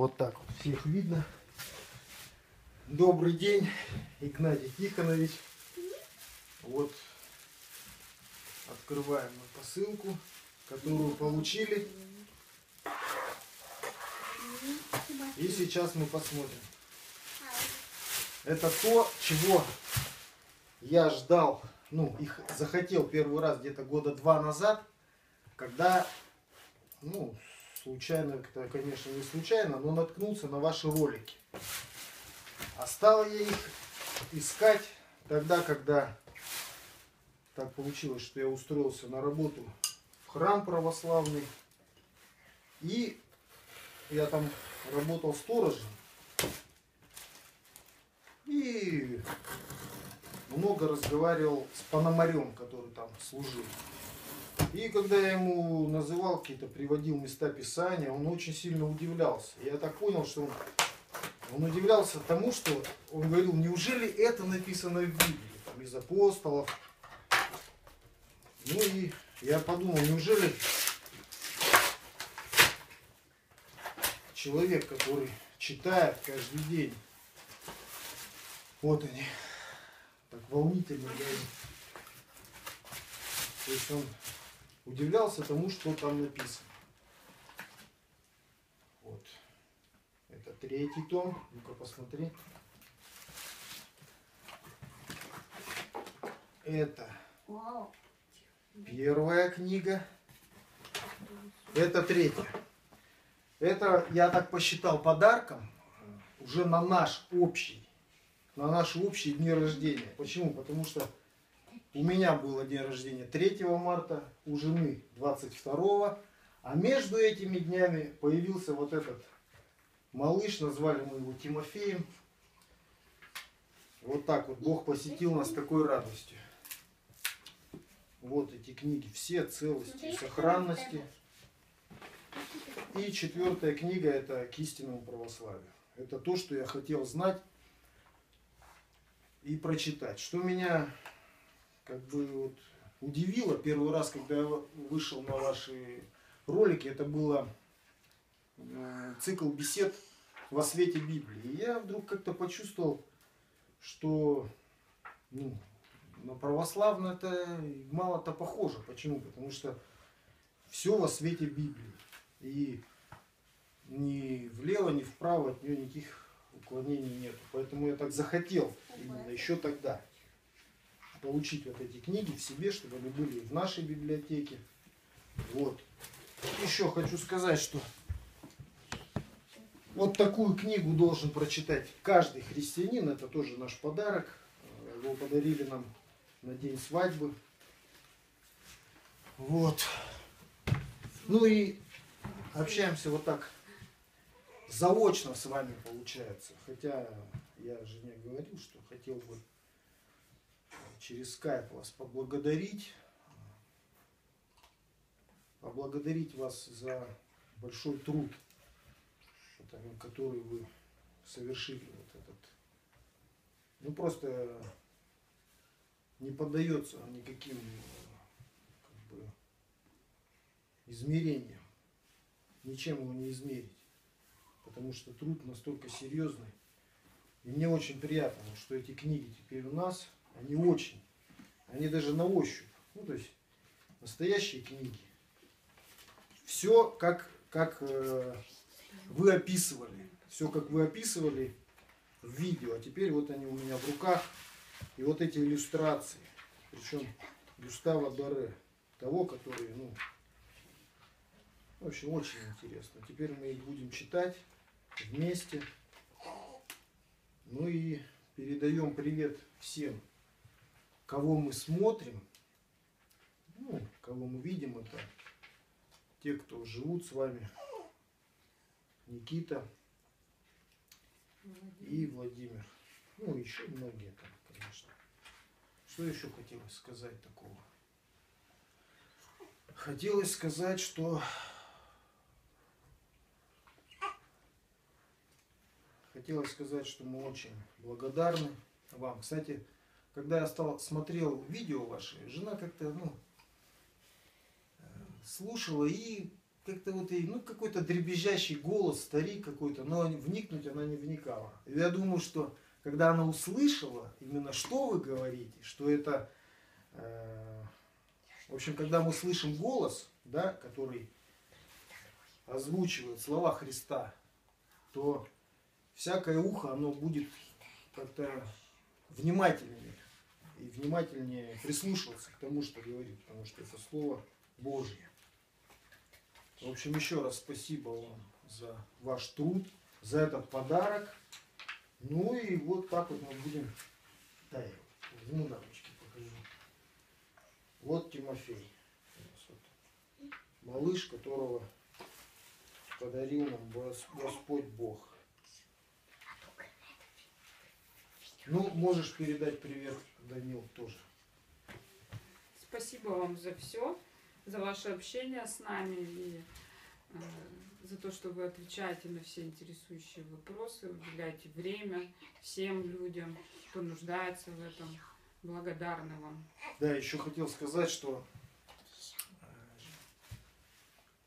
Вот так вот всех видно. Добрый день, Игнатий Тихонович. Вот открываем мы посылку, которую получили. И сейчас мы посмотрим. Это то, чего я ждал, ну, их захотел первый раз где-то года два назад, когда, ну, случайно, это, конечно, не случайно, но наткнулся на ваши ролики. А стал я их искать тогда, когда так получилось, что я устроился на работу в храм православный. И я там работал сторожем. И много разговаривал с Пономарем, который там служил. И когда я ему называл какие-то, приводил места Писания, он очень сильно удивлялся. Я так понял, что он, он удивлялся тому, что он говорил, неужели это написано в Библии, там, из апостолов. Ну и я подумал, неужели человек, который читает каждый день, вот они, так волнительно. То есть он удивлялся тому, что там написано. Вот. Это третий том. Ну-ка посмотри. Это первая книга. Это третья. Это я так посчитал подарком уже на наш общий, на наши общие дни рождения. Почему? Потому что у меня было день рождения 3 марта, у жены 22, а между этими днями появился вот этот малыш, назвали мы его Тимофеем. Вот так вот Бог посетил нас такой радостью. Вот эти книги, все целости и сохранности. И четвертая книга это к истинному православию. Это то, что я хотел знать и прочитать. Что меня как бы вот удивило первый раз, когда я вышел на ваши ролики, это было э, цикл бесед во свете Библии. И я вдруг как-то почувствовал, что ну, на православное это мало-то похоже. Почему? Потому что все во свете Библии. И ни влево, ни вправо от нее никаких уклонений нет. Поэтому я так захотел именно еще тогда получить вот эти книги в себе, чтобы они были в нашей библиотеке. Вот. Еще хочу сказать, что вот такую книгу должен прочитать каждый христианин. Это тоже наш подарок. Его подарили нам на день свадьбы. Вот. Ну и общаемся вот так заочно с вами получается. Хотя я жене говорил, что хотел бы через скайп вас поблагодарить. Поблагодарить вас за большой труд, который вы совершили вот этот. Ну просто не поддается никаким как бы, измерениям. Ничем его не измерить. Потому что труд настолько серьезный. И мне очень приятно, что эти книги теперь у нас – они очень. Они даже на ощупь. Ну, то есть настоящие книги. Все как, как э, вы описывали. Все как вы описывали в видео. А теперь вот они у меня в руках. И вот эти иллюстрации. Причем Гюстава Доре. Того, который, ну, в общем, очень интересно. Теперь мы их будем читать вместе. Ну и передаем привет всем кого мы смотрим, ну, кого мы видим, это те, кто живут с вами, Никита и Владимир. Ну, еще многие там, конечно. Что еще хотелось сказать такого? Хотелось сказать, что хотелось сказать, что мы очень благодарны вам. Кстати, когда я стал смотрел видео ваши, жена как-то, ну, э, слушала и как-то вот, и, ну, какой-то дребезжащий голос, старик какой-то, но вникнуть она не вникала. Я думаю, что когда она услышала именно, что вы говорите, что это, э, в общем, когда мы слышим голос, да, который озвучивает слова Христа, то всякое ухо, оно будет как-то внимательнее внимательнее прислушиваться к тому, что говорит, потому что это Слово Божье. В общем, еще раз спасибо вам за ваш труд, за этот подарок. Ну и вот так вот мы будем... Да, я возьму на ручки, покажу. Вот Тимофей. Малыш, которого подарил нам Господь Бог. Ну, можешь передать привет Данил тоже. Спасибо вам за все, за ваше общение с нами и э, за то, что вы отвечаете на все интересующие вопросы, уделяете время всем людям, кто нуждается в этом. Благодарны вам. Да, еще хотел сказать, что э,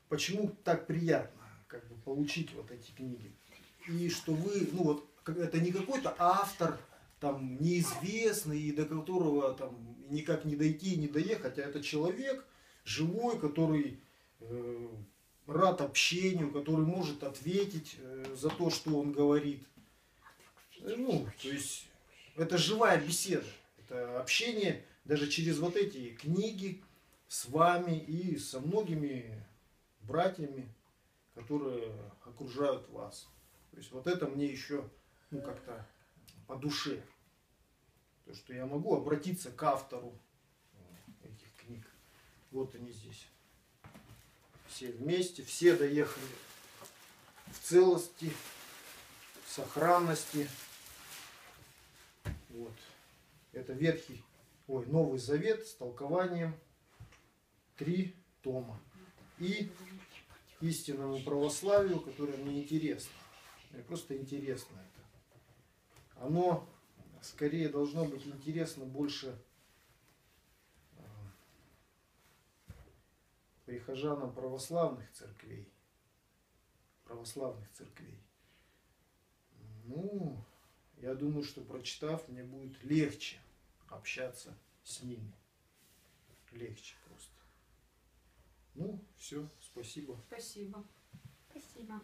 почему так приятно как бы, получить вот эти книги. И что вы, ну вот, это не какой-то автор, там неизвестный, и до которого там никак не дойти, не доехать, а это человек живой, который э, рад общению, который может ответить э, за то, что он говорит. Ну, то есть это живая беседа, это общение даже через вот эти книги с вами и со многими братьями, которые окружают вас. То есть вот это мне еще ну, как-то по душе. То, что я могу обратиться к автору э, этих книг. Вот они здесь. Все вместе, все доехали в целости, в сохранности. Вот. Это Ветхий, ой, Новый Завет с толкованием три тома. И истинному православию, которое мне интересно. Мне просто интересно это. Оно скорее должно быть интересно больше э, прихожанам православных церквей. Православных церквей. Ну, я думаю, что прочитав, мне будет легче общаться с ними. Легче просто. Ну, все, спасибо. Спасибо. Спасибо.